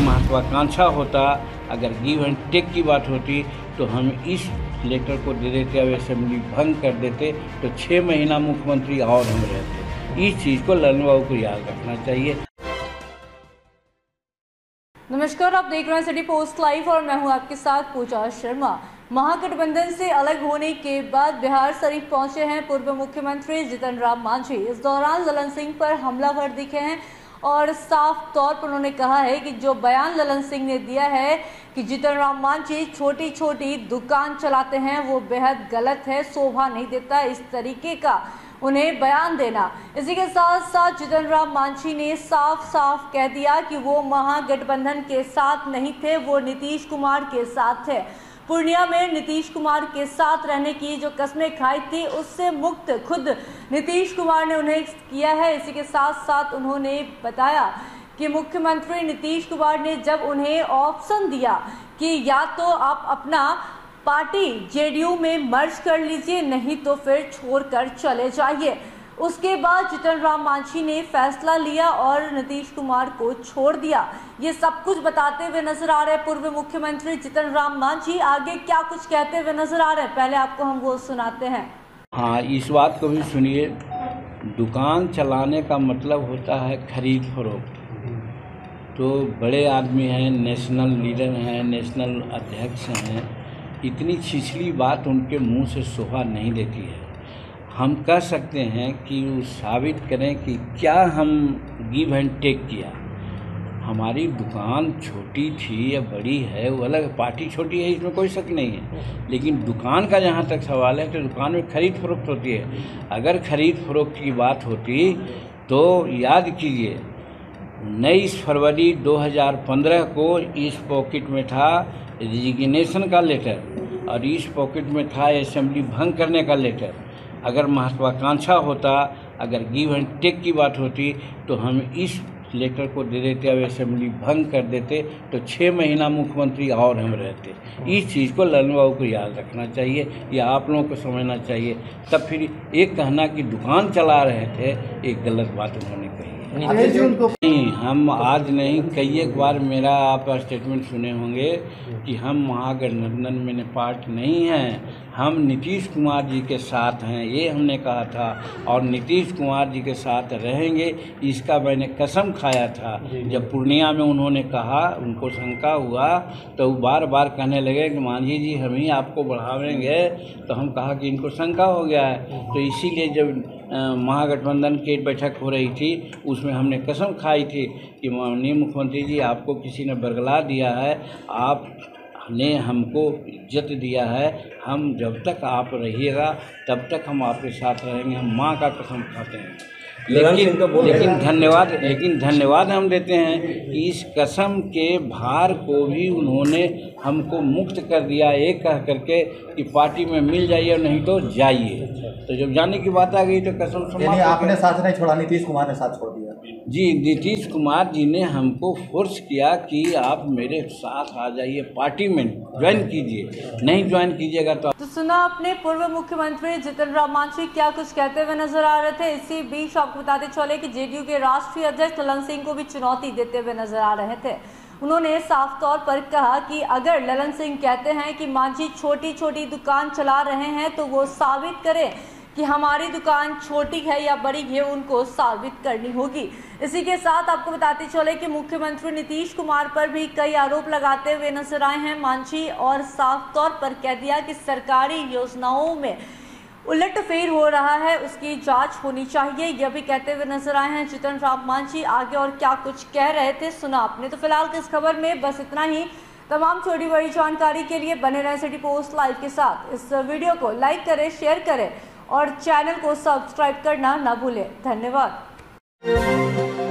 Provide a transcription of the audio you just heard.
महत्वाकांक्षा होता, अगर गिव एंड टेक की बात होती तो हम इस लेटर को दे देते, अब असेंबली भंग कर देते तो छः महीना मुख्यमंत्री और हम रहते। इस चीज़ को ललन बाबू को याद रखना चाहिए। नमस्कार, आप देख रहे हैं सिटी पोस्ट लाइव और मैं हूँ आपके साथ पूजा शर्मा। महागठबंधन से अलग होने के बाद बिहार शरीफ पहुँचे हैं पूर्व मुख्यमंत्री जीतन राम मांझी। इस दौरान ललन सिंह पर हमलावर दिखे हैं। और साफ़ तौर पर उन्होंने कहा है कि जो बयान ललन सिंह ने दिया है कि जितन राम मांझी छोटी छोटी दुकान चलाते हैं, वो बेहद गलत है, शोभा नहीं देता इस तरीके का उन्हें बयान देना। इसी के साथ साथ जितन राम मांझी ने साफ़ साफ़ कह दिया कि वो महागठबंधन के साथ नहीं थे, वो नीतीश कुमार के साथ थे। पूर्णिया में नीतीश कुमार के साथ रहने की जो कस्में खाई थी, उससे मुक्त खुद नीतीश कुमार ने उन्हें किया है। इसी के साथ साथ उन्होंने बताया कि मुख्यमंत्री नीतीश कुमार ने जब उन्हें ऑप्शन दिया कि या तो आप अपना पार्टी जेडीयू में मर्ज कर लीजिए, नहीं तो फिर छोड़कर चले जाइए। उसके बाद जितन राम मांझी ने फैसला लिया और नीतीश कुमार को छोड़ दिया। ये सब कुछ बताते हुए नज़र आ रहे पूर्व मुख्यमंत्री जितन राम मांझी। आगे क्या कुछ कहते हुए नज़र आ रहे हैं? पहले आपको हम वो सुनाते हैं। हाँ इस बात को भी सुनिए। दुकान चलाने का मतलब होता है खरीद फरोख्त। तो बड़े आदमी हैं, नेशनल लीडर हैं, नेशनल अध्यक्ष हैं। इतनी छिछली बात उनके मुँह से शोभा नहीं देती है। हम कह सकते हैं कि वो साबित करें कि क्या हम गिव एंड टेक किया। हमारी दुकान छोटी थी या बड़ी है, वो अलग पार्टी छोटी है, इसमें कोई शक नहीं है। लेकिन दुकान का जहाँ तक सवाल है तो दुकान में खरीद फरोख्त होती है। अगर खरीद फरोख्त की बात होती तो याद कीजिए, उन्नीस फरवरी 2015 को इस पॉकेट में था रिजिग्नेशन का लेटर और इस पॉकेट में था असेंबली भंग करने का लेटर अगर महत्वाकांक्षा होता अगर गिव एंड टेक की बात होती तो हम इस लेटर को दे देते अब असेंबली भंग कर देते तो छः महीना मुख्यमंत्री और हम रहते। इस चीज़ को ललन बाबू को याद रखना चाहिए या आप लोगों को समझना चाहिए। तब फिर एक कहना कि दुकान चला रहे थे एक गलत बात उन्होंने कही नहीं हम आज नहीं कई एक बार मेरा आप स्टेटमेंट सुने होंगे कि हम महागठबंधन में पार्ट नहीं हैं। हम नीतीश कुमार जी के साथ हैं ये हमने कहा था। और नीतीश कुमार जी के साथ रहेंगे इसका मैंने कसम खाया था। जब पूर्णिया में उन्होंने कहा उनको शंका हुआ तो वो बार बार कहने लगे कि मांझी जी हम ही आपको बढ़ावेंगे। तो हम कहा कि इनको शंका हो गया है। तो इसीलिए जब महागठबंधन की बैठक हो रही थी उसमें हमने कसम खाई थी कि माननीय मुख्यमंत्री जी आपको किसी ने बरगला दिया है आप ने हमको इज़्ज़त दिया है हम जब तक आप रहिएगा तब तक हम आपके साथ रहेंगे हम माँ का कसम खाते हैं। लेकिन लेकिन धन्यवाद लेकिन धन्यवाद हम देते हैं। कि इस कसम के भार को भी उन्होंने हमको मुक्त कर दिया एक कह करके कि पार्टी में मिल जाइए नहीं तो जाइए। तो जब जाने की बात आ गई तो कसम आपने साथ नहीं छोड़ा नीतीश कुमार ने साथ छोड़ दिया। जी नीतीश कुमार जी ने हमको फोर्स किया कि आप मेरे साथ आ जाइए पार्टी में ज्वाइन कीजिए। नहीं ज्वाइन कीजिएगा तो सुना अपने पूर्व मुख्यमंत्री जितिन राम मांझी, क्या कुछ कहते हुए नज़र आ रहे थे? इसी बीच आपको बताते चले कि जेडीयू के राष्ट्रीय अध्यक्ष ललन सिंह को भी चुनौती देते हुए नज़र आ रहे थे। उन्होंने साफ़ तौर पर कहा कि अगर ललन सिंह कहते हैं कि मांझी छोटी छोटी दुकान चला रहे हैं तो वो साबित करें कि हमारी दुकान छोटी है या बड़ी है, उनको साबित करनी होगी। इसी के साथ आपको बताते चले कि मुख्यमंत्री नीतीश कुमार पर भी कई आरोप लगाते हुए नज़र आए हैं। मांझी और साफ़ तौर पर कह दिया कि सरकारी योजनाओं में उलट फेर हो रहा है, उसकी जाँच होनी चाहिए। यह भी कहते हुए नज़र आए हैं जितन राम मांझी। आगे और क्या कुछ कह रहे थे, सुना आपने। तो फ़िलहाल इस खबर में बस इतना ही। तमाम छोटी बड़ी जानकारी के लिए बने रहे सिटी पोस्ट लाइव के साथ। इस वीडियो को लाइक करें, शेयर करें और चैनल को सब्सक्राइब करना ना भूलें। धन्यवाद।